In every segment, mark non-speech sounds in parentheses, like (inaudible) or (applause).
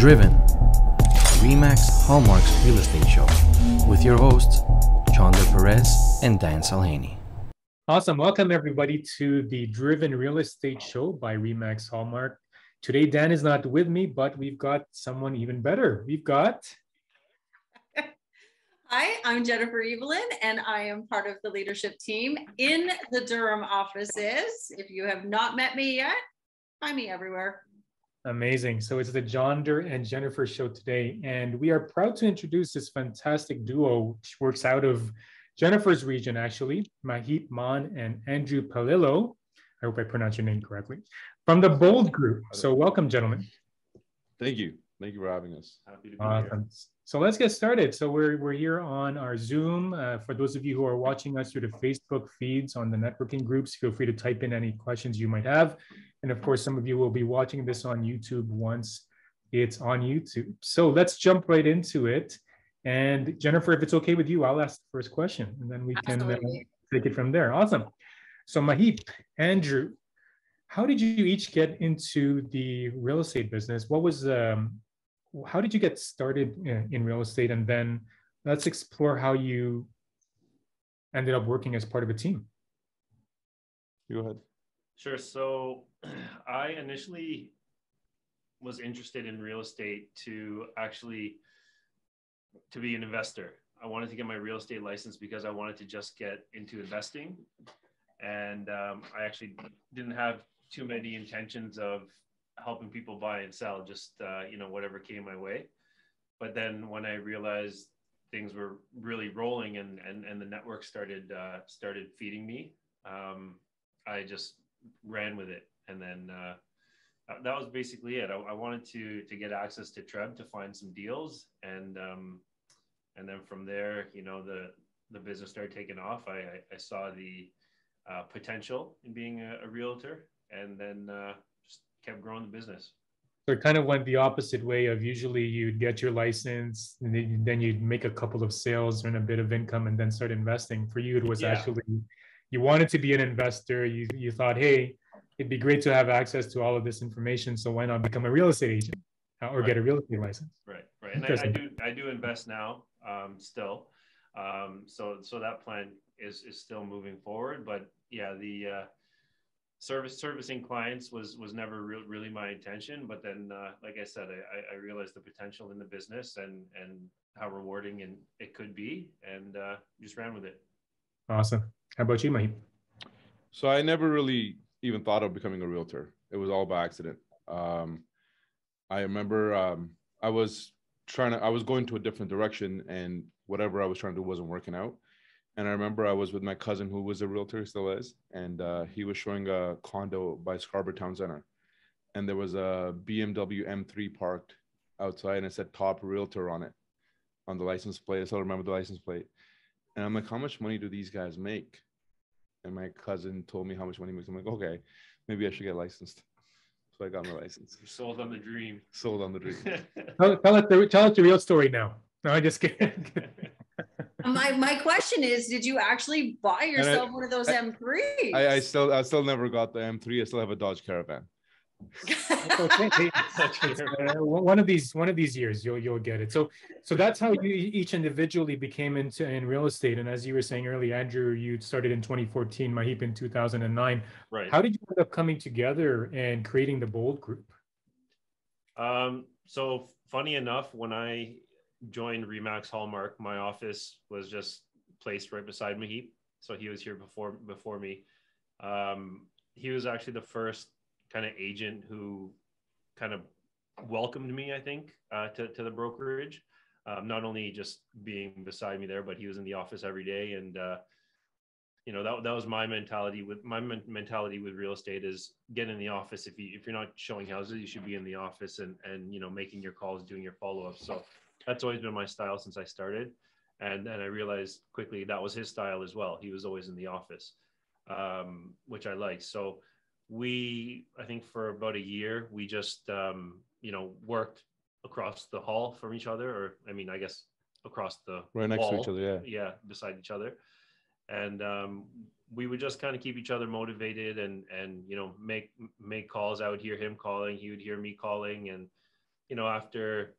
Driven, Remax Hallmarks Real Estate Show, with your hosts, Johnder Perez and Dan Salhany. Awesome. Welcome, everybody, to the Driven Real Estate Show by Remax Hallmark. Today, Dan is not with me, but we've got someone even better. We've got. (laughs) Hi, I'm Jennifer Evelyn, and I am part of the leadership team in the Durham offices. If you have not met me yet, find me everywhere. Amazing. So it's the Johnder and Jennifer show today, and we are proud to introduce this fantastic duo, which works out of Jennifer's region, actually, Maheep Mann and Andrew Palillo. I hope I pronounced your name correctly, from the Bold Group. So welcome, gentlemen. Thank you. Thank you for having us. Happy to be awesome. here. So let's get started. So we're, we're here on our Zoom. Uh, for those of you who are watching us through the Facebook feeds on the networking groups, feel free to type in any questions you might have. And of course, some of you will be watching this on YouTube once it's on YouTube. So let's jump right into it. And Jennifer, if it's okay with you, I'll ask the first question and then we can uh, take it from there. Awesome. So Maheep, Andrew, how did you each get into the real estate business? What was, um, how did you get started in, in real estate? And then let's explore how you ended up working as part of a team. Go ahead. Sure. So I initially was interested in real estate to actually to be an investor. I wanted to get my real estate license because I wanted to just get into investing, and um, I actually didn't have too many intentions of helping people buy and sell. Just uh, you know whatever came my way. But then when I realized things were really rolling and and, and the network started uh, started feeding me, um, I just ran with it and then uh, that was basically it. I, I, wanted to to get access to TREB to find some deals, and um, and then from there, you know, the the business started taking off. I I, I saw the uh, potential in being a, a realtor, and then uh, just kept growing the business. So it kind of went the opposite way of usually you'd get your license and then you'd make a couple of sales, earn a bit of income, and then start investing. For you, it was yeah. actually you wanted to be an investor. You you thought, hey, it'd be great to have access to all of this information. So why not become a real estate agent uh, or right. get a real estate license? Right, right. And I, I, do I do invest now um, still. Um, so so that plan is is still moving forward. But yeah, the uh, service servicing clients was was never re- really my intention. But then, uh, like I said, I, I realized the potential in the business and and how rewarding and it could be, and uh, just ran with it. Awesome. How about you, Maheep? So I never really even thought of becoming a realtor. It was all by accident. Um, I remember um, I was trying to, I was going to a different direction, and whatever I was trying to do wasn't working out. And I remember I was with my cousin who was a realtor, still is, and uh, he was showing a condo by Scarborough Town Center, and there was a BMW M3 parked outside, and it said top realtor on it, on the license plate. I still remember the license plate. And I'm like, how much money do these guys make? And my cousin told me how much money he makes. I'm like, okay, maybe I should get licensed. So I got my license. Sold on the dream. Sold on the dream. (laughs) tell, tell us the tell us the real story now. No, I just kidding. (laughs) my my question is, did you actually buy yourself I, one of those I, M3s? I, I still I still never got the M3. I still have a Dodge Caravan okay. (laughs) one of these one of these years you'll you'll get it. So so that's how you each individually became into in real estate. And as you were saying earlier, Andrew, you started in 2014, Maheep in 2009. Right. How did you end up coming together and creating the Bold Group? Um, so funny enough, when I joined Remax Hallmark, my office was just placed right beside Maheep. So he was here before before me. Um, he was actually the first kind of agent who kind of welcomed me, I think, uh, to, to the brokerage. Um, not only just being beside me there, but he was in the office every day. And, uh, you know, that, that was my mentality with my men- mentality with real estate is get in the office. If you, if you're not showing houses, you should be in the office and, and, you know, making your calls, doing your follow-ups. So that's always been my style since I started. And then I realized quickly that was his style as well. He was always in the office, um, which I like. So, we i think for about a year we just um, you know worked across the hall from each other or i mean i guess across the right next wall, to each other yeah. Yeah beside each other. And um, we would just kind of keep each other motivated and and you know make make calls. I would hear him calling he would hear me calling. And you know, after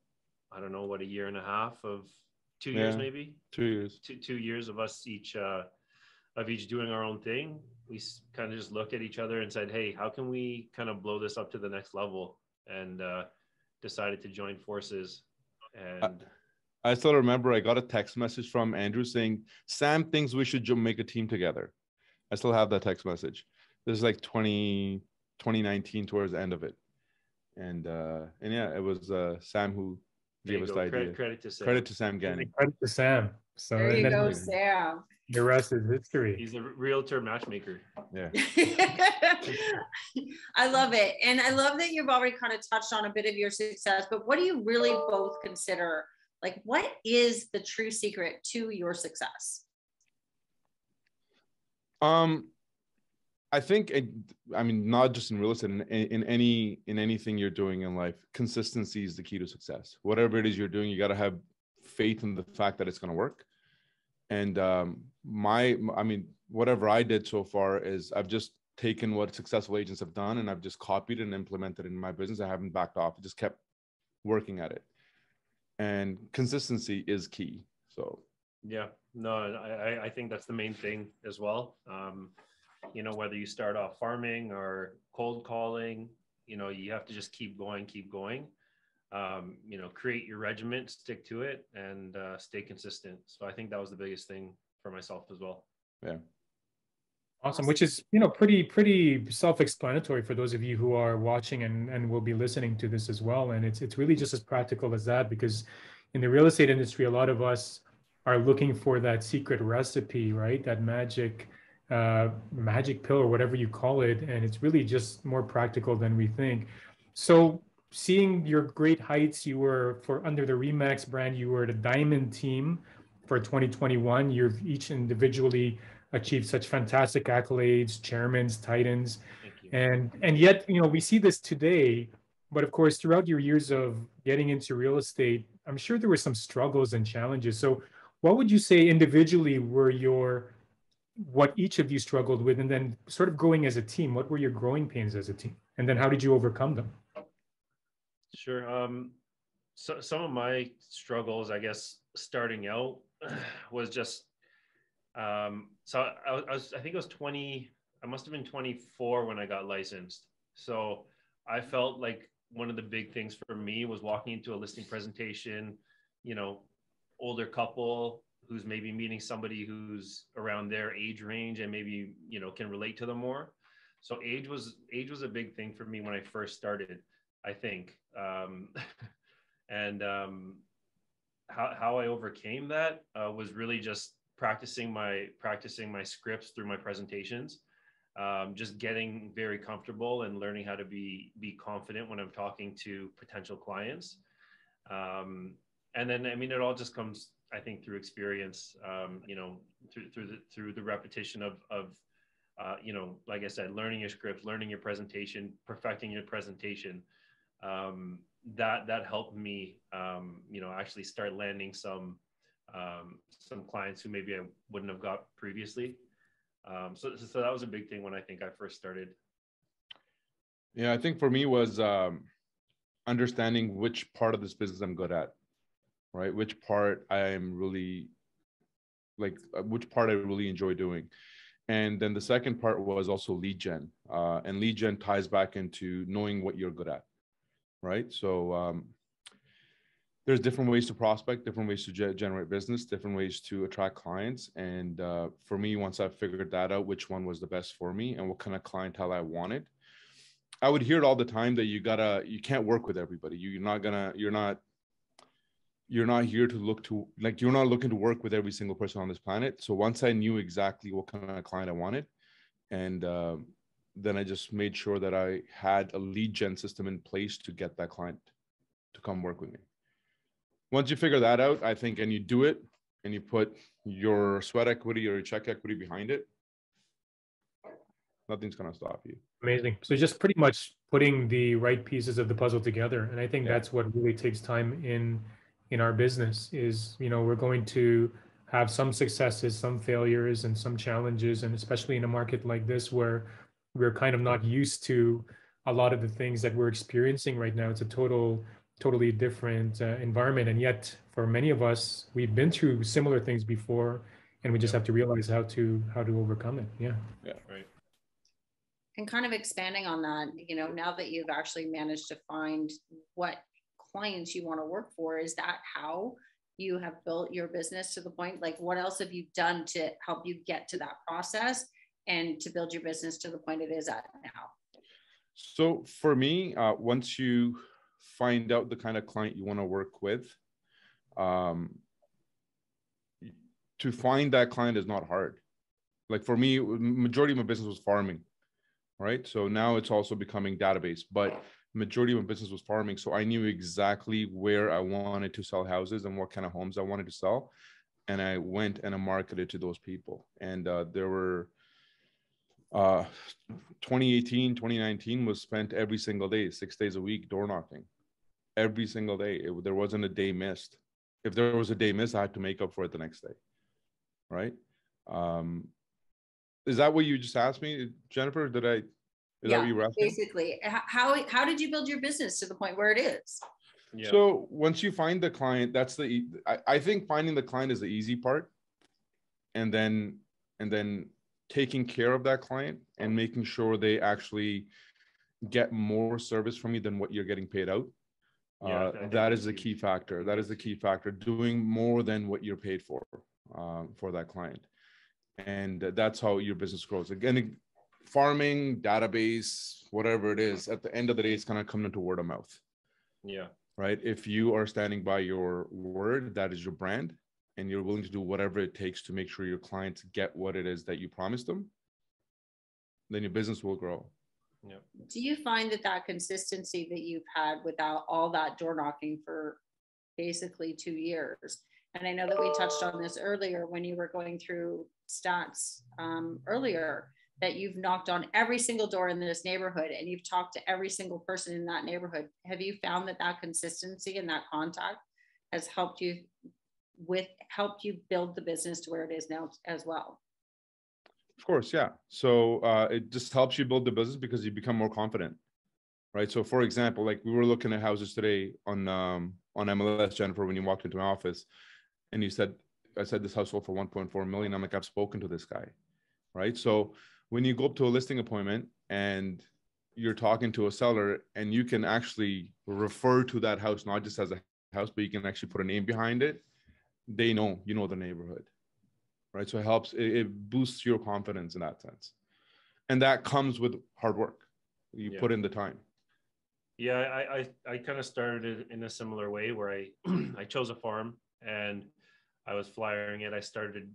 I don't know what a year and a half of two years, maybe? Two years, two two years of us each uh, of each doing our own thing. We kind of just looked at each other and said, "Hey, how can we kind of blow this up to the next level?" And uh, decided to join forces. And I, I still remember I got a text message from Andrew saying, "Sam thinks we should make a team together." I still have that text message. This is like 20, 2019 towards the end of it. And uh and yeah, it was uh Sam who gave us the credit, idea. Credit to Sam. Credit to Sam Ganny. Credit to Sam. So there you go, Sam. The rest is history. He's a realtor matchmaker. Yeah. (laughs) I love it. And I love that you've already kind of touched on a bit of your success, but what do you really both consider? Like, what is the true secret to your success? Um, I think it, I mean not just in real estate, in, in any in anything you're doing in life, consistency is the key to success. Whatever it is you're doing, you got to have faith in the fact that it's going to work. And um, my, I mean, whatever I did so far is I've just taken what successful agents have done and I've just copied and implemented in my business. I haven't backed off. I just kept working at it. And consistency is key. So yeah, no, I, I think that's the main thing as well. Um, you know, whether you start off farming or cold calling, you know, you have to just keep going, keep going. Um, you know, create your regiment, stick to it, and uh, stay consistent. So I think that was the biggest thing for myself as well. Yeah. Awesome, which is you know pretty pretty self-explanatory for those of you who are watching and and will be listening to this as well. And it's it's really just as practical as that because in the real estate industry, a lot of us are looking for that secret recipe, right? That magic uh, magic pill or whatever you call it, and it's really just more practical than we think. So, seeing your great heights, you were for under the Remax brand, you were the Diamond team for 2021. You've each individually achieved such fantastic accolades, chairmans, titans, and and yet you know we see this today. But of course, throughout your years of getting into real estate, I'm sure there were some struggles and challenges. So, what would you say individually were your what each of you struggled with, and then sort of growing as a team. What were your growing pains as a team, and then how did you overcome them? Sure. Um, so some of my struggles, I guess, starting out (sighs) was just um, so I, I was I think it was 20. I must have been 24 when I got licensed. So I felt like one of the big things for me was walking into a listing presentation, you know, older couple, who's maybe meeting somebody who's around their age range and maybe you know can relate to them more so age was age was a big thing for me when i first started i think um, (laughs) and um, how, how i overcame that uh, was really just practicing my practicing my scripts through my presentations um, just getting very comfortable and learning how to be be confident when i'm talking to potential clients um, and then i mean it all just comes I think through experience, um, you know, through through the through the repetition of of uh, you know, like I said, learning your script, learning your presentation, perfecting your presentation. Um, that that helped me, um, you know, actually start landing some um, some clients who maybe I wouldn't have got previously. Um, so so that was a big thing when I think I first started. Yeah, I think for me was um, understanding which part of this business I'm good at right? Which part I'm really like, uh, which part I really enjoy doing. And then the second part was also lead gen. Uh, and lead gen ties back into knowing what you're good at, right? So um, there's different ways to prospect, different ways to ge- generate business, different ways to attract clients. And uh, for me, once I figured that out, which one was the best for me and what kind of clientele I wanted, I would hear it all the time that you gotta, you can't work with everybody. You're not gonna, you're not you're not here to look to like you're not looking to work with every single person on this planet so once i knew exactly what kind of client i wanted and uh, then i just made sure that i had a lead gen system in place to get that client to come work with me. Once you figure that out i think and you do it and you put your sweat equity or your check equity behind it nothing's going to stop you. Amazing. So just pretty much putting the right pieces of the puzzle together and i think yeah. that's what really takes time in in our business is you know we're going to have some successes some failures and some challenges and especially in a market like this where we're kind of not used to a lot of the things that we're experiencing right now it's a total totally different uh, environment. And yet, for many of us, we've been through similar things before, and we just have to realize how to how to overcome it. Yeah. Yeah. Right. And kind of expanding on that, you know, now that you've actually managed to find what clients you want to work for, is that how you have built your business to the point? Like, what else have you done to help you get to that process and to build your business to the point it is at now? So for me, uh, once you find out the kind of client you want to work with, um, to find that client is not hard. Like for me, majority of my business was farming, right? So now it's also becoming database, but majority of my business was farming. So I knew exactly where I wanted to sell houses and what kind of homes I wanted to sell. And I went and I marketed to those people. And uh, there were uh, 2018, 2019 was spent every single day, six days a week, door knocking. Every single day. It, there wasn't a day missed. If there was a day missed, I had to make up for it the next day. Right. Um, is that what you just asked me, Jennifer? Did I? Is yeah, that what you were asking? basically. How how did you build your business to the point where it is? Yeah. So once you find the client, that's the I, I think finding the client is the easy part. And then and then taking care of that client and making sure they actually get more service from you than what you're getting paid out. Yeah, uh, that is the key factor. That is the key factor. Doing more than what you're paid for um, for that client, and that's how your business grows. Again, farming, database, whatever it is, at the end of the day, it's gonna come into word of mouth yeah. right? If you are standing by your word, that is your brand, and you're willing to do whatever it takes to make sure your clients get what it is that you promised them, then your business will grow. Do you find that that consistency that you've had without all that door knocking for basically two years? And I know that we touched on this earlier when you were going through stats um, earlier that you've knocked on every single door in this neighborhood and you've talked to every single person in that neighborhood. Have you found that that consistency and that contact has helped you with helped you build the business to where it is now as well? Of course, yeah. So uh, it just helps you build the business because you become more confident, right? So, for example, like we were looking at houses today on um, on MLS, Jennifer, when you walked into my office, and you said, "I said this house sold for 1.4 million. I'm like, "I've spoken to this guy," right? So when you go up to a listing appointment and you're talking to a seller, and you can actually refer to that house not just as a house, but you can actually put a name behind it. They know you know the neighborhood right? So it helps, it, it boosts your confidence in that sense. And that comes with hard work. You Yeah. put in the time. Yeah, I I, I kind of started it in a similar way where I (clears throat) I chose a farm and I was flyering it. I started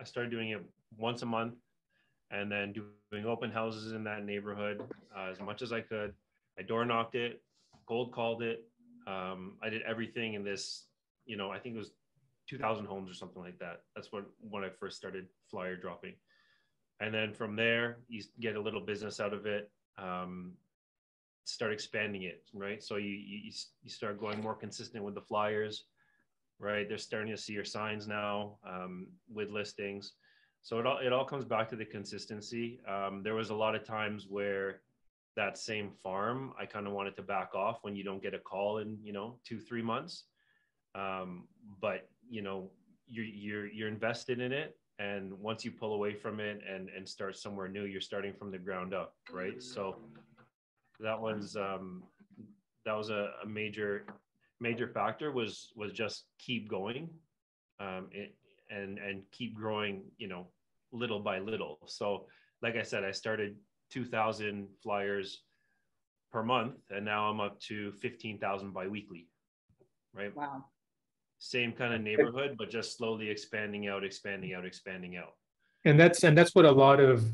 I started doing it once a month and then doing open houses in that neighborhood uh, as much as I could. I door knocked it, cold called it. Um, I did everything in this, you know, I think it was 2000 homes or something like that. That's what when I first started flyer dropping. And then from there, you get a little business out of it. Um, start expanding it, right? So you, you you start going more consistent with the flyers, right? They're starting to see your signs now um, with listings. So it all it all comes back to the consistency. Um, there was a lot of times where that same farm, I kind of wanted to back off when you don't get a call in, you know, two three months. Um, but you know, you're you're you're invested in it, and once you pull away from it and and start somewhere new, you're starting from the ground up, right? So that was um, that was a, a major major factor was was just keep going um, it, and and keep growing you know little by little so like i said i started 2000 flyers per month and now i'm up to 15000 biweekly right Wow. Same kind of neighborhood but just slowly expanding out expanding out expanding out. And that's and that's what a lot of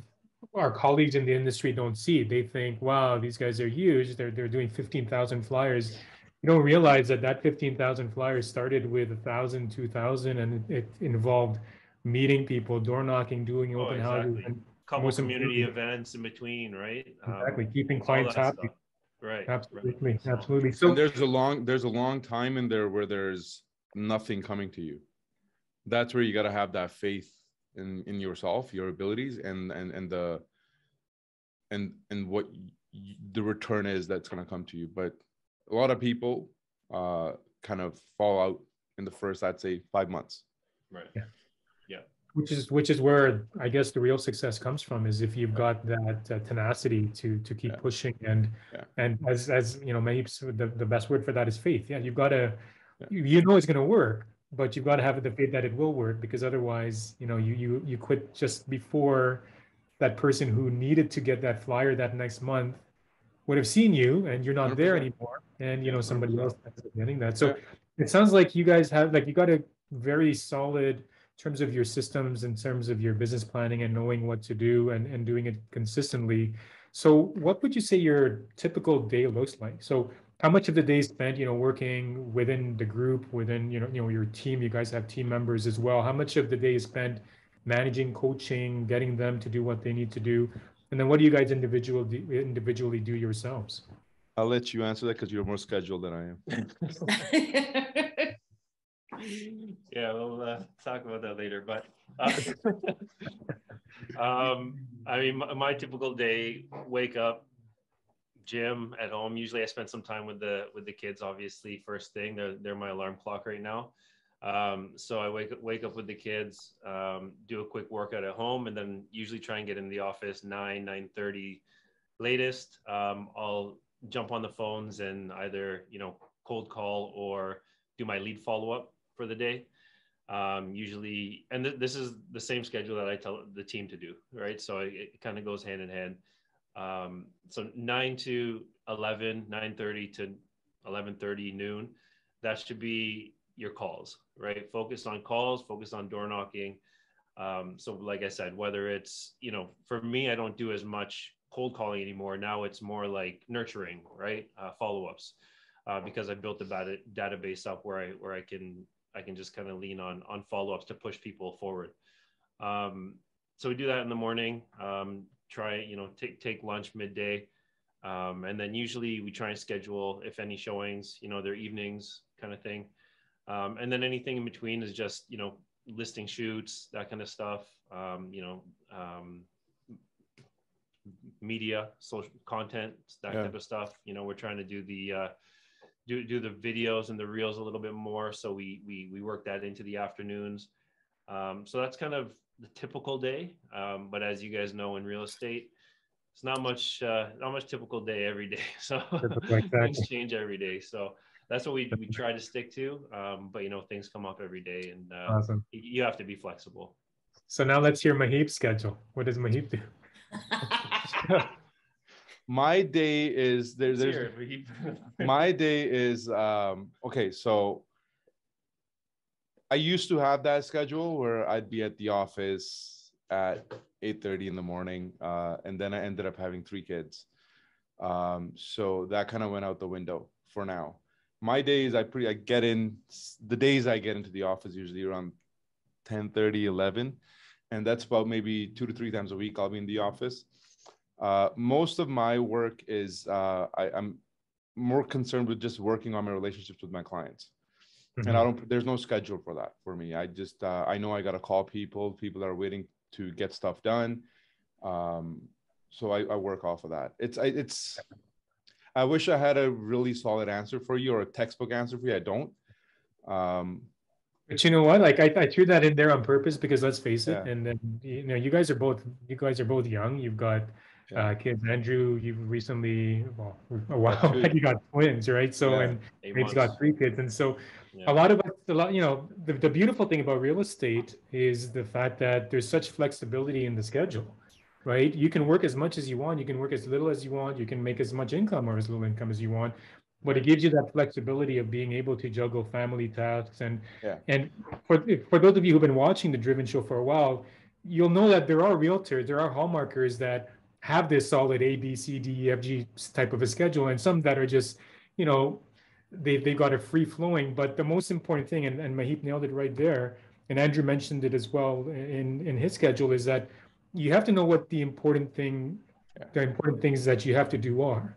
our colleagues in the industry don't see. They think wow these guys are huge. They're, they're doing 15000 flyers. You don't realize that that 15000 flyers started with 1000 2000 and it, it involved meeting people door knocking doing Oh, open houses and couple Most community importantly- events in between right? Um, exactly keeping clients happy. stuff. right right. absolutely. So- absolutely. And so there's a long, there's a long time in there where there's nothing coming to you. That's where you got to have that faith in, in yourself, your abilities and, and, and the, and, and what y- the return is that's going to come to you. But a lot of people uh, kind of fall out in the first, I'd say, five months. Right. Yeah. Yeah. which is which is where I guess the real success comes from is if you've got that uh, tenacity to to keep Yeah. pushing and Yeah. and as as you know maybe the, the best word for that is faith yeah you've got to Yeah. You, you know it's going to work but you've got to have the faith that it will work because otherwise you know you you you quit just before that person who needed to get that flyer that next month would have seen you and you're not there 100%. anymore and you know somebody 100%. else ends up getting that so Yeah. it sounds like you guys have like you got a very solid in terms of your systems in terms of your business planning and knowing what to do and, and doing it consistently so what would you say your typical day looks like so how much of the day is spent you know working within the group within you know you know your team you guys have team members as well how much of the day is spent managing coaching getting them to do what they need to do and then what do you guys individually individually do yourselves I'll let you answer that because you're more scheduled than I am. (laughs) yeah, we'll uh, talk about that later. But uh, (laughs) um, I mean, my, my typical day: wake up, gym at home. Usually, I spend some time with the with the kids. Obviously, first thing they're they're my alarm clock right now. Um, so I wake up wake up with the kids, um, do a quick workout at home, and then usually try and get in the office nine nine thirty latest. Um, I'll jump on the phones and either you know cold call or do my lead follow up for the day. Um, usually, and th- this is the same schedule that I tell the team to do, right? So it, it kind of goes hand in hand. Um, so 9 to 11, 9.30 to 11.30 noon, that should be your calls, right? Focus on calls, focus on door knocking. Um, so like I said, whether it's, you know, for me, I don't do as much cold calling anymore. Now it's more like nurturing, right? Uh, follow-ups uh, because I built the data, database up where I where I can I can just kind of lean on on follow ups to push people forward. Um, so we do that in the morning. Um, try you know take take lunch midday, um, and then usually we try and schedule if any showings you know their evenings kind of thing, um, and then anything in between is just you know listing shoots that kind of stuff. Um, you know. Um, media social content that Yeah. type of stuff you know we're trying to do the uh, do do the videos and the reels a little bit more. So we we we work that into the afternoons. Um, so that's kind of the typical day. Um, but as you guys know, in real estate, it's not much uh, not much typical day every day. (laughs) So Exactly. things change every day. So that's what we we try to stick to. Um, but you know things come up every day, and uh, awesome you have to be flexible. so now let's hear maheep's schedule what does maheep do (laughs) My day is there. Let's There's hear it, Maheep. (laughs) my day is um okay so i used to have that schedule where i'd be at the office at 8.30 in the morning uh, and then i ended up having three kids. Um, so that kind of went out the window for now. My days i pretty i get in the days i get into the office usually around 10 11 and that's about maybe two to three times a week i'll be in the office. Uh, most of my work is uh, I, i'm more concerned with just working on my relationships with my clients and i don't there's no schedule for that for me i just uh, i know i got to call people people are waiting to get stuff done um, so I, I work off of that it's I, it's i wish i had a really solid answer for you or a textbook answer for you i don't um, But you know what? Like I, I threw that in there on purpose because let's face it, Yeah. and then you know, you guys are both you guys are both young. You've got Yeah. uh, kids. Andrew, you've recently well (laughs) a while back you got twins, right? So Yeah. and months. got three kids, and so Yeah. a lot of us, a lot, you know, the, the beautiful thing about real estate is the fact that there's such flexibility in the schedule, right? You can work as much as you want, you can work as little as you want, you can make as much income or as little income as you want, but it gives you that flexibility of being able to juggle family tasks and Yeah. and for for those of you who've been watching the Driven Show for a while, you'll know that there are realtors, there are hallmarkers that have this solid A, B, C, D, E, F, G type of a schedule, and some that are just, you know, they they got a free flowing. But the most important thing, and, and Maheep nailed it right there, and Andrew mentioned it as well in in his schedule, is that you have to know what the important thing, the important things that you have to do are,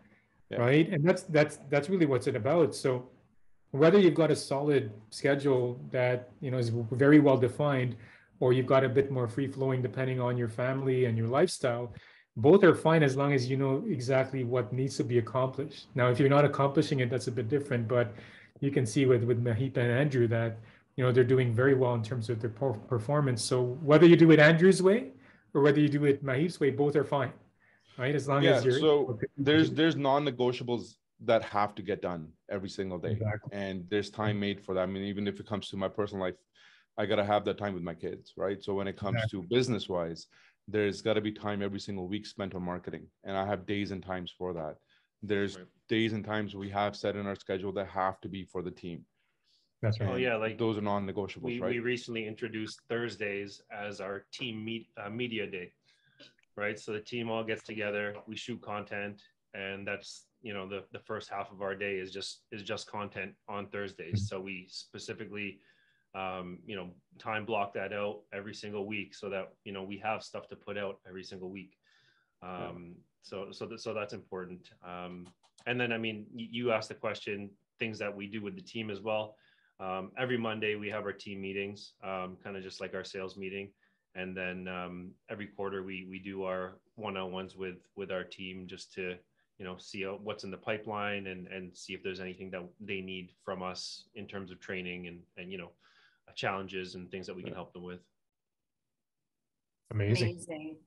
Yeah. right? And that's that's that's really what's it about. So whether you've got a solid schedule that you know is very well defined or you've got a bit more free flowing depending on your family and your lifestyle both are fine as long as you know exactly what needs to be accomplished now if you're not accomplishing it that's a bit different but you can see with with Maheep and Andrew that you know they're doing very well in terms of their performance. So whether you do it Andrew's way or whether you do it Maheep's way, both are fine, right? As long yeah, as you're so there's there's non-negotiables that have to get done every single day, Exactly. and there's time made for that. I mean, even if it comes to my personal life, I gotta have that time with my kids, right? So when it comes to business wise, there's got to be time every single week spent on marketing, and I have days and times for that. There's Right. days and times we have set in our schedule that have to be for the team. That's right. Oh yeah, like those are non-negotiables, we, right? we recently introduced Thursdays as our team meet uh, media day, right? So the team all gets together, we shoot content, and that's you know the the first half of our day is just is just content on Thursdays. So we specifically um, you know time block that out every single week so that you know we have stuff to put out every single week. Um, so so that, so that's important. Um, and then I mean y- you asked the question things that we do with the team as well. Um, every Monday we have our team meetings, um, kind of just like our sales meeting, and then um, every quarter we we do our one-on-ones with with our team just to you know see what's in the pipeline and and see if there's anything that they need from us in terms of training and and you know challenges and things that we can help them with. Amazing. Amazing.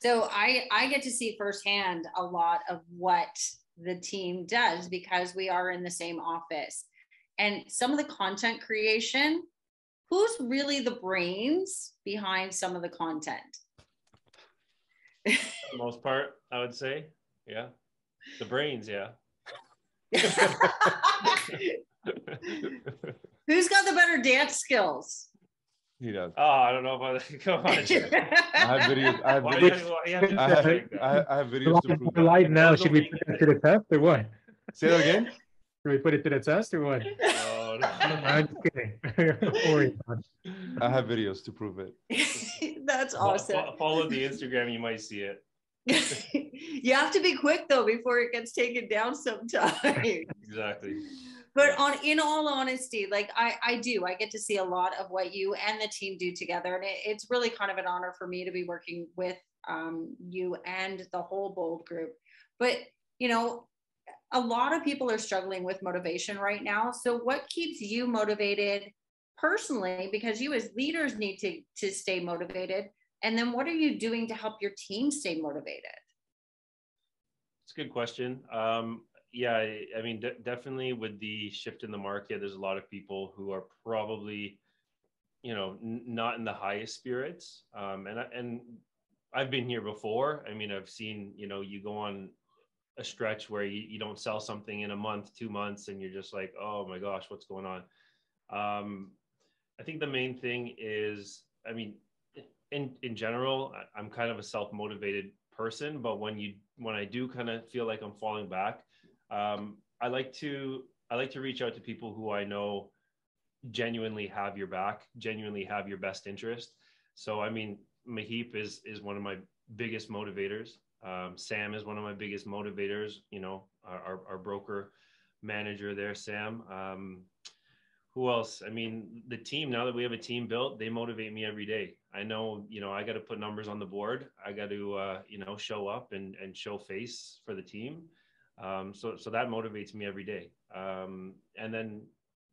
So I I get to see firsthand a lot of what the team does because we are in the same office. And some of the content creation, who's really the brains behind some of the content? For the most part, I would say, yeah, the brains, yeah. (laughs) (laughs) (laughs) Who's got the better dance skills? he does. Oh, I don't know about (laughs) Come on. (laughs) I have videos. I have Why do you videos. have- why do you have to I have. I, I have videos to prove We're that. live now. Should we put that to the test or what? Say that again. Should we put it to the test or what? No, (laughs) oh, no. I'm just kidding. Don't worry about it. I have videos to prove it. That's awesome. fo- Follow the Instagram, you might see it. you have to be quick though before it gets taken down sometime. Exactly. But on in all honesty like i i do i get to see a lot of what you and the team do together and it, it's really kind of an honor for me to be working with um, you and the whole bold group. But you know a lot of people are struggling with motivation right now so what keeps you motivated personally? Because you as leaders need to to stay motivated and then what are you doing to help your team stay motivated? It's a good question. Um, yeah, I, mean, de- definitely with the shift in the market, there's a lot of people who are probably, you know, n- not in the highest spirits. Um, and and I've been here before. I mean, I've seen, you know, you go on a stretch where you, you don't sell something in a month, two months, and you're just like, oh my gosh, what's going on? Um, I think the main thing is, I mean, in in general, I'm kind of a self motivated person, but when you when I do kind of feel like I'm falling back, um, I like to I like to reach out to people who I know genuinely have your back, genuinely have your best interest. So I mean, Maheep is is one of my biggest motivators. Um, Sam is one of my biggest motivators. You know, our, our, broker manager there, Sam. Um, who else? I mean, the team. Now that we have a team built, they motivate me every day. I know, you know, I got to put numbers on the board. I got to, uh, you know, show up and and show face for the team. Um, so so that motivates me every day. Um, and then,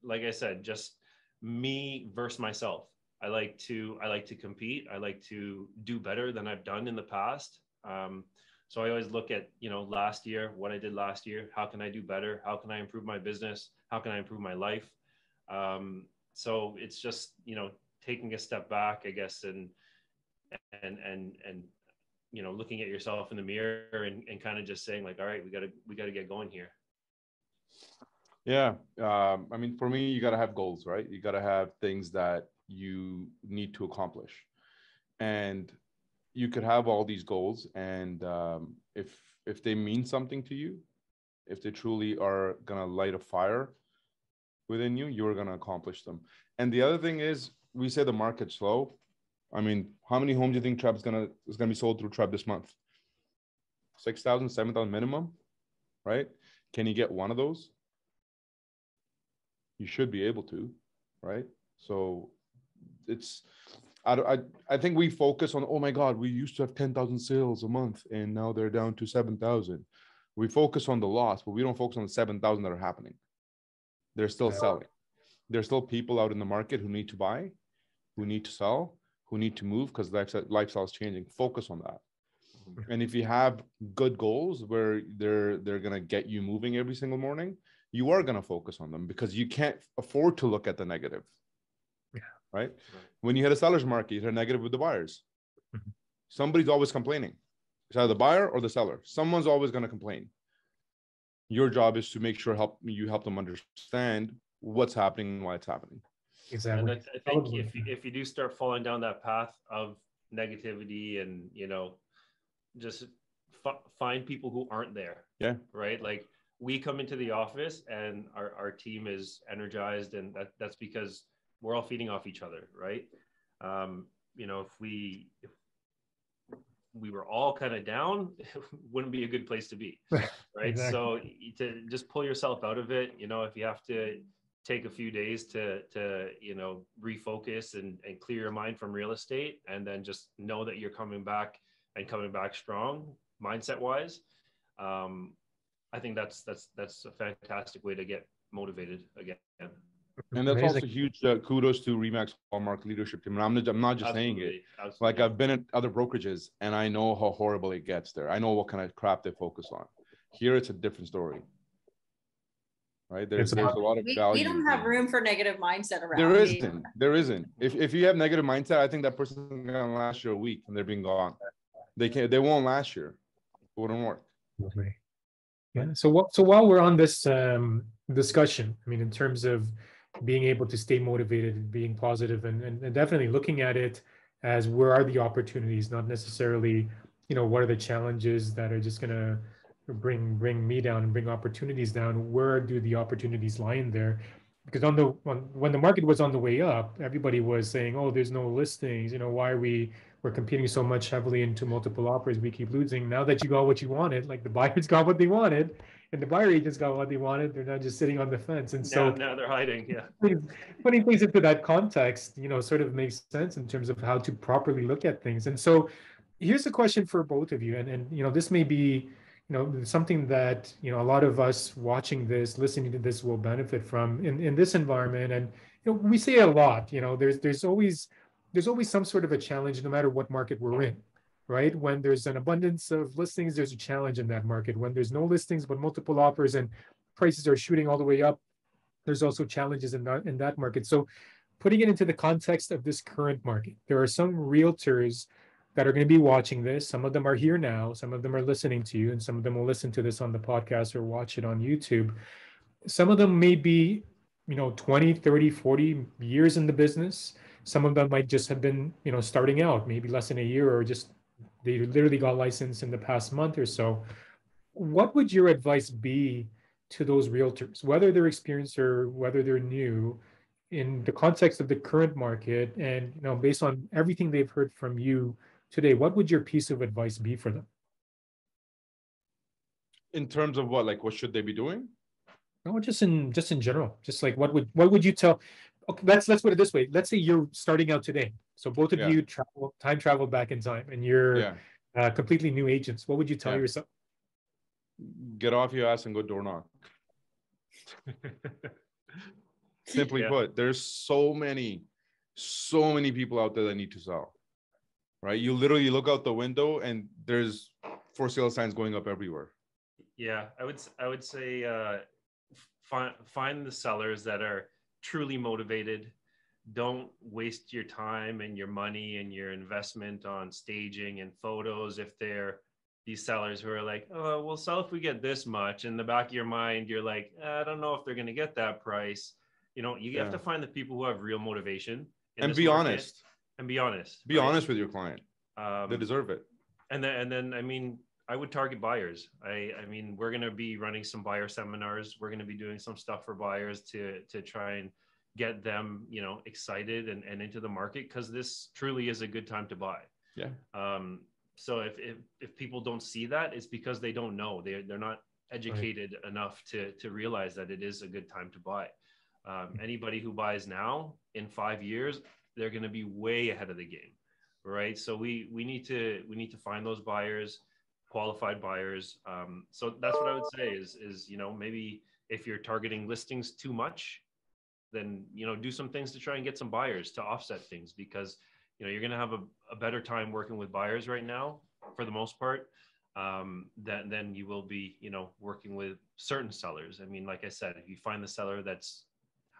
like I said, just me versus myself. I like to I like to compete. I like to do better than I've done in the past. Um, so I always look at you know last year, what I did last year. How can I do better? How can I improve my business? How can I improve my life? Um, so it's just you know taking a step back, I guess, and and and and you know looking at yourself in the mirror and, and kind of just saying like, all right, we gotta we gotta get going here. Yeah. Um, I mean, for me, you got to have goals, right? You got to have things that you need to accomplish. And you could have all these goals. And um, if, if they mean something to you, if they truly are to light a fire within you, you're to accomplish them. And the other thing is, we say the market's slow. I mean, how many homes do you think Treb is gonna is gonna be sold through Treb this month? 6,000, 7,000 minimum, right? Can you get one of those? You should be able to, right? So it's, I, I, I think we focus on, oh my God, we used to have 10,000 sales a month and now they're down to 7,000. We focus on the loss, but we don't focus on the 7,000 that are happening. They're still selling. There's still people out in the market who need to buy, who need to sell, who need to move because lifestyle is changing. Focus on that. And if you have good goals where they're they're gonna get you moving every single morning, you are gonna focus on them because you can't afford to look at the negative. Yeah. Right. When you hit a seller's market, you hit a negative with the buyers. Mhm. Somebody's always complaining. It's either the buyer or the seller. Someone's always gonna complain. Your job is to make sure help you help them understand what's happening and why it's happening. And Exactly. I, I think Probably. if you, if you do start falling down that path of negativity and you know, just f- find people who aren't there. Yeah. Right. Like we come into the office and our, our team is energized, and that, that's because we're all feeding off each other. Right. Um, you know, if we if we were all kind of down, it (laughs) wouldn't be a good place to be. (laughs) Right. Exactly. So to just pull yourself out of it, you know, if you have to take a few days to to you know refocus and and clear your mind from real estate and then just know that you're coming back and coming back strong mindset wise um i think that's that's that's a fantastic way to get motivated again And that's also huge uh, kudos to Remax Hallmark leadership team. And I'm, I'm not just saying it. Absolutely, absolutely. Like I've been at other brokerages and I know how horrible it gets there. I know what kind of crap they focus on. Here it's a different story. Right? There's, there's a lot of We, value. we don't have room for negative mindset around. There me. isn't. There isn't. If, if you have negative mindset, I think that person's gonna last you a week and they're being gone. They can't. They won't last you. It wouldn't work. Lovely. Yeah. So what? So while we're on this um, discussion, I mean, in terms of being able to stay motivated and being positive, and, and and definitely looking at it as where are the opportunities, not necessarily, you know, what are the challenges that are just gonna bring bring me down and bring opportunities down. Where do the opportunities lie in there? Because on the on, when the market was on the way up, everybody was saying, "Oh, there's no listings. You know, why are we we're competing so much heavily into multiple offers, we keep losing. Now that you got what you wanted, like the buyers (laughs) got what they wanted, and the buyer agents got what they wanted, they're not just sitting on the fence. And so now they're hiding yeah putting, putting things into that context, you know, sort of makes sense in terms of how to properly look at things. And so here's a question for both of you. And and you know, this may be, you know, something that, you know, a lot of us watching this, listening to this will benefit from in, in this environment. And you know, we say a lot, you know, there's there's always there's always some sort of a challenge no matter what market we're in right? When there's an abundance of listings there's a challenge in that market. When there's no listings but multiple offers and prices are shooting all the way up there's also challenges in that in that market. So putting it into the context of this current market there are some realtors that are going to be watching this. Some of them are here now some of them are listening to you and some of them will listen to this on the podcast or watch it on youtube. Some of them may be you know 20 30 40 years in the business. Some of them might just have been you know starting out maybe less than a year or just they literally got licensed in the past month or so. What would your advice be to those realtors whether they're experienced or whether they're new in the context of the current market? And you know based on everything they've heard from you today what would your piece of advice be for them In terms of what, like, what should they be doing? no just in just in general just like what would what would you tell okay let's let's put it this way let's say you're starting out today so both of Yeah. you travel time travel back in time and you're Yeah. uh, completely new agents what would you tell Yeah. yourself Get off your ass and go door knock. (laughs) Simply put, there's so many, so many people out there that need to sell. Right? You literally look out the window and there's for sale signs going up everywhere. Yeah, I would I would say uh, find find the sellers that are truly motivated. Don't waste your time and your money and your investment on staging and photos if they're these sellers who are like, oh, we'll sell if we get this much. In the back of your mind, you're like, I don't know if they're going to get that price. You know, you have to find the people who have real motivation And be market honest. And be honest. Be right? honest with your client. Um, They deserve it. and then and then i mean i would target buyers i i mean we're going to be running some buyer seminars we're going to be doing some stuff for buyers to to try and get them you know excited and, and into the market because this truly is a good time to buy Yeah. um so if, if if people don't see that it's because they don't know they're they're not educated enough to to realize that it is a good time to buy um, anybody who buys now in five years they're going to be way ahead of the game right so we we need to we need to find those buyers qualified buyers um, so that's what i would say is is you know maybe if you're targeting listings too much, then you know do some things to try and get some buyers to offset things because you know you're going to have a, a better time working with buyers right now for the most part um, than then you will be you know working with certain sellers. I mean, like I said, if you find the seller that's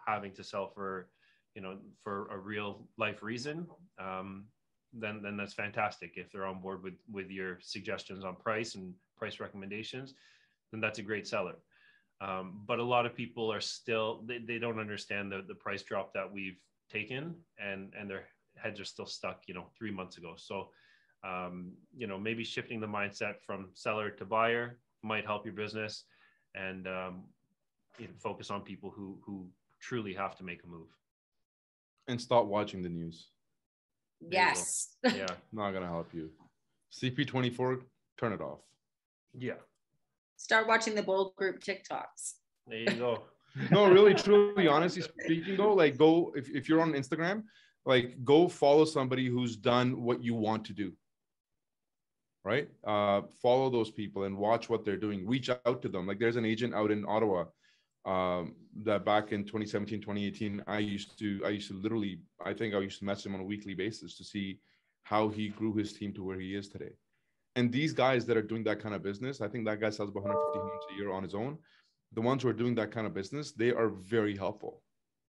having to sell for you know for a real life reason um, then then that's fantastic. If they're on board with with your suggestions on price and price recommendations then that's a great seller. Um, but a lot of people are still they, they don't understand the, the price drop that we've taken and and their heads are still stuck you know three months ago. So um, you know maybe shifting the mindset from seller to buyer might help your business and um, you know, focus on people who who truly have to make a move and stop watching the news. Yes. (laughs) Yeah. Not gonna help you. Cp24 turn it off. Yeah. Start watching the bold group tiktoks. There you go. (laughs) No really truly (laughs) honestly speaking though like go if, if you're on instagram like go follow somebody who's done what you want to do. Right? Uh follow those people and watch what they're doing. Reach out to them. Like there's an agent out in ottawa um, that back in 2017 2018 i used to i used to literally i think i used to message him on a weekly basis to see how he grew his team to where he is today. And these guys that are doing that kind of business i think that guy sells about 150 homes a year on his own. The ones who are doing that kind of business they are very helpful.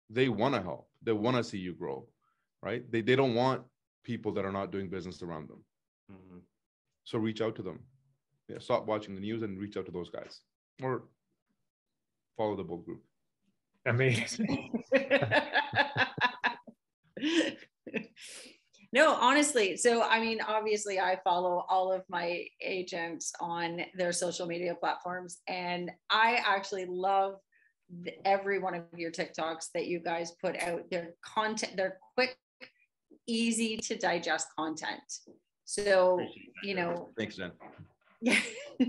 They want to help. They want to see you grow right? They, they don't want people that are not doing business around them. Mm-hmm. so reach out to them. Yeah stop watching the news and reach out to those guys. Or follow the bold group. Amazing. (laughs) no, honestly. So, I mean, obviously, I follow all of my agents on their social media platforms, and I actually love every one of your TikToks that you guys put out. Their content, they're quick, easy to digest content. So, you know, thanks, Jen. Yeah. (laughs)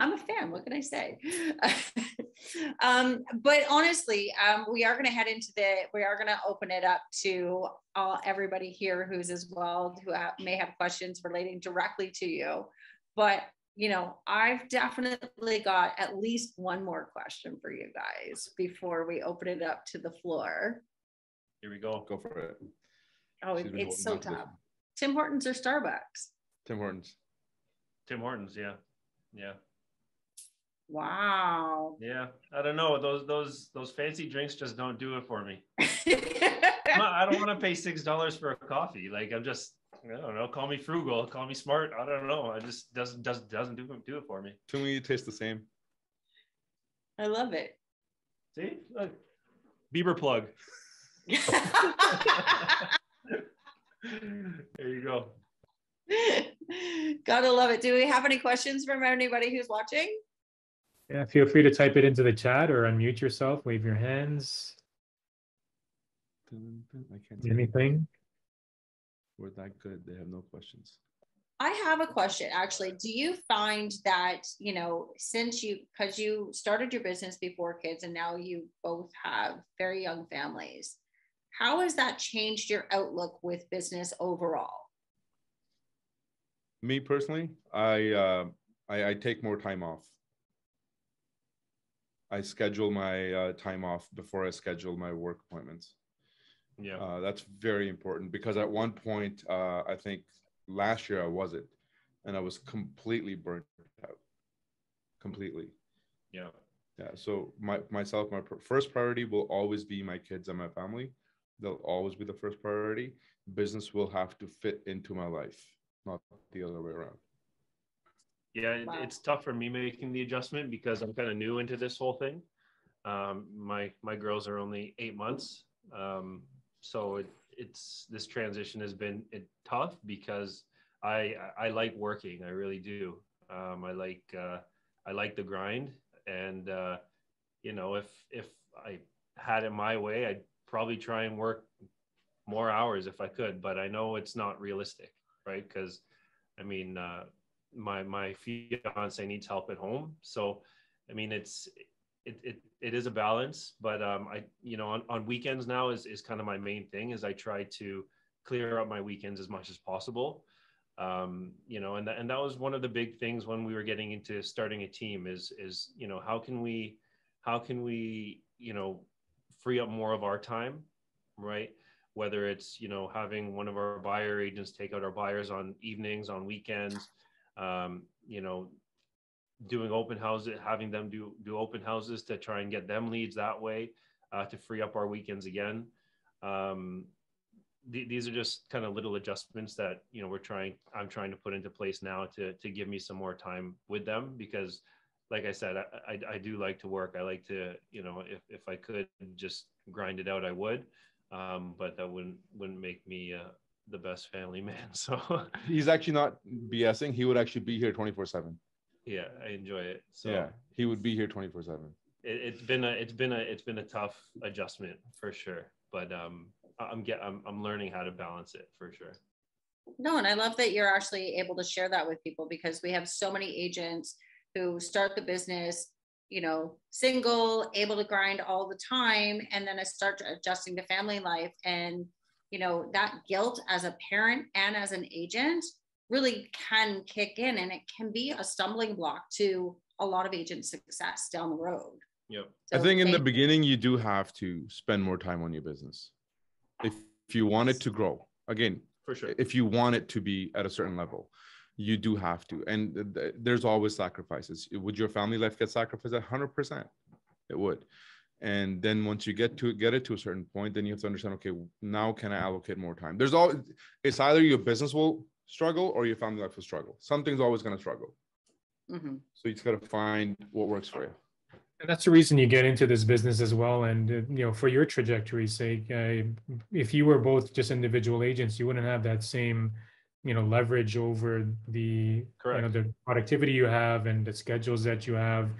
I'm a fan. What can I say? (laughs) um, but honestly, um, we are going to head into the. We are going to open it up to all, everybody here who's as well who have, may have questions relating directly to you. But you know, I've definitely got at least one more question for you guys before we open it up to the floor. Here we go. Go for it. Oh, it, it's so tough. Tim Hortons or Starbucks? Tim Hortons. Tim Hortons, yeah, yeah. Wow. Yeah, I don't know. Those those those fancy drinks just don't do it for me. (laughs) I don't want to pay six dollars for a coffee. Like I'm just I don't know. Call me frugal. Call me smart. I don't know. I just doesn't doesn't doesn't do do it for me. To me, it tastes the same. I love it. See, look, Bieber plug. (laughs) there you go. (laughs) Gotta love it. Do we have any questions from anybody who's watching? Yeah, feel free to type it into the chat or unmute yourself, wave your hands. I can't Anything? We're that good. They have no questions. I have a question actually. Do you find that, you know, since you, because you started your business before kids and now you both have very young families, how has that changed your outlook with business overall? Me personally, I, uh, I, I take more time off. I schedule my uh, time off before I schedule my work appointments. Yeah, uh, that's very important because at one point, uh, I think last year I was it, and I was completely burnt out. Completely. Yeah. Yeah. So my myself, my pr- first priority will always be my kids and my family. They'll always be the first priority. Business will have to fit into my life, not the other way around. Yeah, wow. it's tough for me making the adjustment because I'm kind of new into this whole thing. Um, my my girls are only eight months, um, so it, it's this transition has been it, tough because I I like working, I really do. Um, I like uh, I like the grind, and uh, you know if if I had it my way, I'd probably try and work more hours if I could, but I know it's not realistic, right? Because I mean. Uh, my my fiance needs help at home so i mean it's it, it, it is a balance but um i you know on, on weekends now is, is kind of my main thing is i try to clear up my weekends as much as possible um you know and, th- and that was one of the big things when we were getting into starting a team is is you know how can we how can we, you know, free up more of our time, right? Whether it's, you know, having one of our buyer agents take out our buyers on evenings, on weekends, um, you know, doing open houses, having them do do open houses to try and get them leads that way uh, to free up our weekends again. Um, th- these are just kind of little adjustments that you know we're trying. I'm trying to put into place now to to give me some more time with them because, like I said, I, I, I do like to work. I like to you know if if I could just grind it out, I would. Um, but that wouldn't wouldn't make me uh, the best family man. (laughs) So he's actually not BSing. He would actually be here 24 seven. Yeah, I enjoy it. So yeah, he would be here 24 seven. It, it's been a it's been a it's been a tough adjustment for sure, but um, I'm get I'm I'm learning how to balance it for sure. No, and I love that you're actually able to share that with people because we have so many agents who start the business, you know, single, able to grind all the time, and then I start adjusting to family life. And, you know, that guilt as a parent and as an agent really can kick in and it can be a stumbling block to a lot of agent success down the road. Yep. So I think in the beginning you do have to spend more time on your business. If, if you want it to grow, again, for sure. If you want it to be at a certain level, you do have to. And th- th- there's always sacrifices. Would your family life get sacrificed? hundred percent, it would. And then once you get to get it to a certain point, then you have to understand, okay, now can I allocate more time? There's all it's either your business will struggle or your family life will struggle. Something's always going to struggle. Mm-hmm. So you just got to find what works for you. And that's the reason you get into this business as well. And uh, you know, for your trajectory's sake, uh, if you were both just individual agents, you wouldn't have that same, you know, leverage over the Correct. you know the productivity you have and the schedules that you have.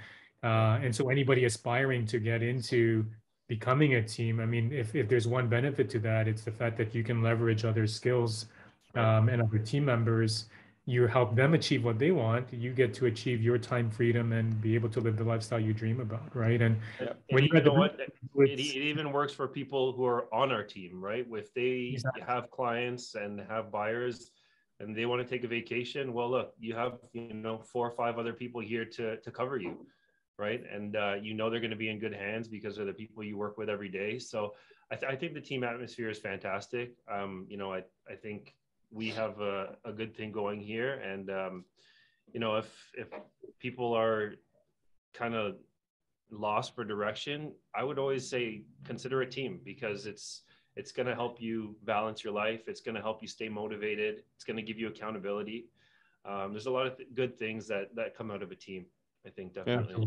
Uh, and so anybody aspiring to get into becoming a team, I mean, if if there's one benefit to that, it's the fact that you can leverage other skills um, and other team members. You help them achieve what they want. You get to achieve your time freedom and be able to live the lifestyle you dream about right? And yeah. when and you, know what? it, it, even works for people who are on our team right? If they exactly. have clients and have buyers and they want to take a vacation well look you have you know four or five other people here to to cover you right and uh, you know they're going to be in good hands because they're the people you work with every day so I, th- I think the team atmosphere is fantastic um, you know I, I think we have a, a good thing going here. And, um, you know, if, if people are kind of lost for direction, I would always say consider a team because it's, it's going to help you balance your life. It's going to help you stay motivated. It's going to give you accountability. Um, there's a lot of th- good things that, that come out of a team. I think definitely. Yeah.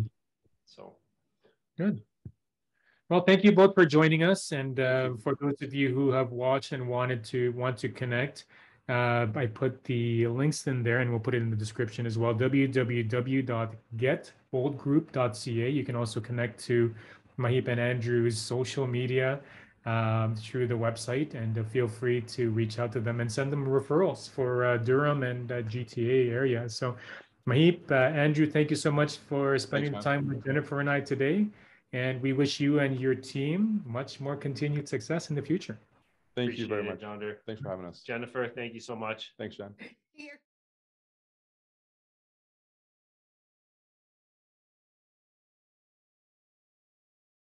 So good. Well, thank you both for joining us. And uh, for those of you who have watched and wanted to want to connect, uh, I put the links in there and we'll put it in the description as well. www.getboldgroup.ca. You can also connect to Maheep and Andrew's social media um, through the website and uh, feel free to reach out to them and send them referrals for uh, Durham and uh, GTA area. So Maheep, uh, Andrew, thank you so much for spending Thanks, time with Jennifer and I today. And we wish you and your team much more continued success in the future. Thank Appreciate you very much, John. Thanks for having us. Jennifer, thank you so much. Thanks, John. Here.